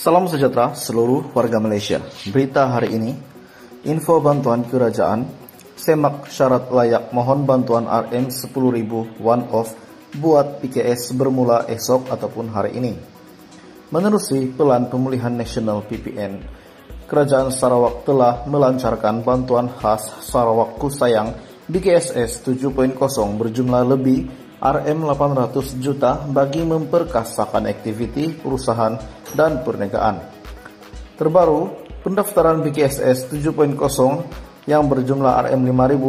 Salam sejahtera seluruh warga Malaysia. Berita hari ini, info bantuan kerajaan, semak syarat layak mohon bantuan RM 10.000 one off buat PKS bermula esok ataupun hari ini. Menerusi Pelan Pemulihan Nasional PPN, Kerajaan Sarawak telah melancarkan bantuan khas Sarawak Kusayang BKSS 7.0 berjumlah lebih RM800 juta bagi memperkasakan aktiviti perusahaan dan perniagaan. Terbaru, pendaftaran BKSS 7.0 yang berjumlah RM5000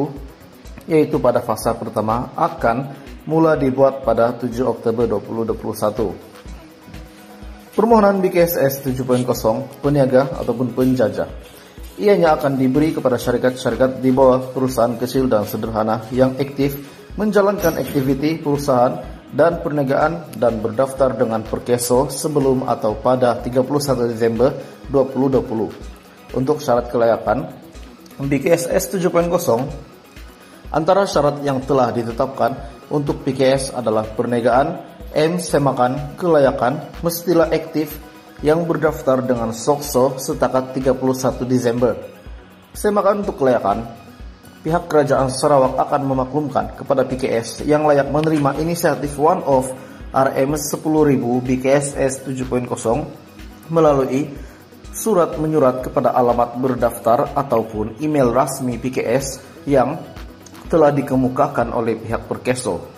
yaitu pada fasa pertama akan mula dibuat pada 7 Oktober 2021. Permohonan BKSS 7.0 peniaga ataupun penjajah ianya akan diberi kepada syarikat-syarikat di bawah perusahaan kecil dan sederhana yang aktif menjalankan aktiviti perusahaan dan perniagaan dan berdaftar dengan perkeso sebelum atau pada 31 Desember 2020. Untuk syarat kelayakan, BKSS 7.0 antara syarat yang telah ditetapkan untuk PKS adalah perniagaan, M semakan, kelayakan, mestilah aktif yang berdaftar dengan SOKSO setakat 31 Desember. Semakan untuk kelayakan, pihak kerajaan Sarawak akan memaklumkan kepada PKS yang layak menerima inisiatif one of RM 10.000 BKSS 7.0 melalui surat menyurat kepada alamat berdaftar ataupun email resmi PKS yang telah dikemukakan oleh pihak Perkeso.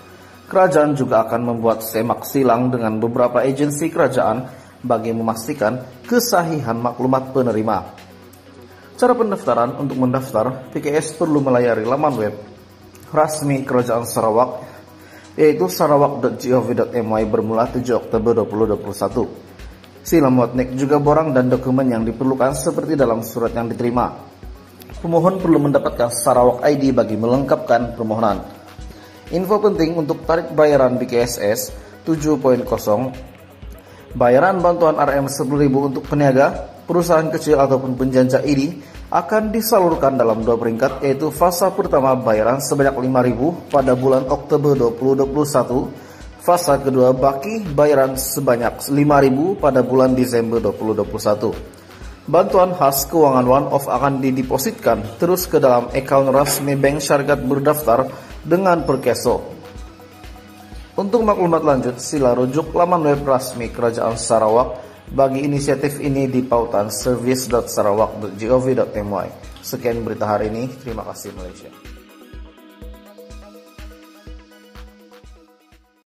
Kerajaan juga akan membuat semak silang dengan beberapa agensi kerajaan bagi memastikan kesahihan maklumat penerima. Cara pendaftaran untuk mendaftar, PKS perlu melayari laman web resmi Kerajaan Sarawak yaitu sarawak.gov.my bermula 7 Oktober 2021. Sila muatnik juga borang dan dokumen yang diperlukan seperti dalam surat yang diterima. Pemohon perlu mendapatkan Sarawak ID bagi melengkapkan permohonan. Info penting untuk tarik bayaran BKSS 7.0 Bayaran bantuan RM 10.000 untuk peniaga perusahaan kecil ataupun penjajah ini akan disalurkan dalam dua peringkat yaitu fasa pertama bayaran sebanyak 5.000 pada bulan Oktober 2021 fasa kedua baki bayaran sebanyak 5.000 pada bulan Desember 2021 Bantuan khas keuangan one-off akan didepositkan terus ke dalam akaun resmi bank syarikat berdaftar dengan perkeso. Untuk maklumat lanjut, sila rujuk laman web resmi Kerajaan Sarawak bagi inisiatif ini di pautan service.sarawak.gov.my. Sekian berita hari ini, terima kasih Malaysia.